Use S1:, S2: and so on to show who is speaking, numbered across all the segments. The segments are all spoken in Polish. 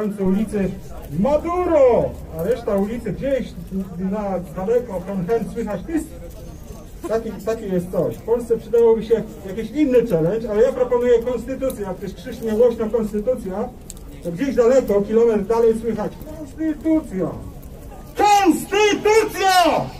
S1: końcu ulicy Maduro, a reszta ulicy gdzieś na daleko, hen, hen słychać. Taki, taki jest coś. W Polsce przydałoby się jakiś inny challenge, ale ja proponuję konstytucję. Jak ktoś krzycznie głośno konstytucja, to gdzieś daleko, kilometr dalej słychać konstytucja. Konstytucja!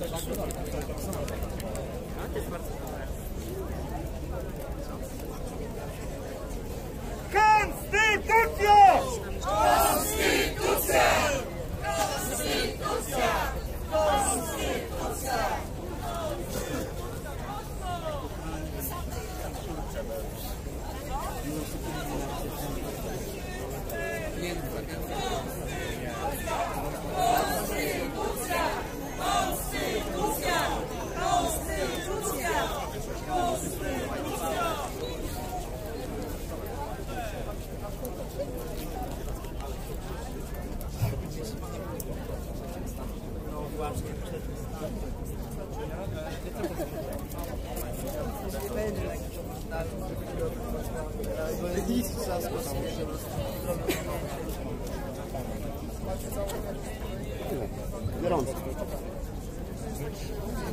S2: mam stanął.
S1: Konstytucja!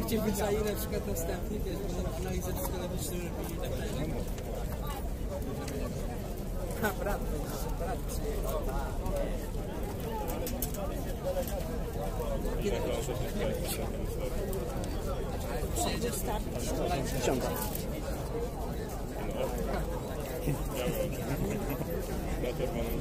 S2: Gdzie wyczai na przykład następny, wiesz, bo na analizę psychologiczną robili tak dalej. Ha, brat, brat przyjechał. Przyjedziesz?
S3: Ściąga. けて、ね。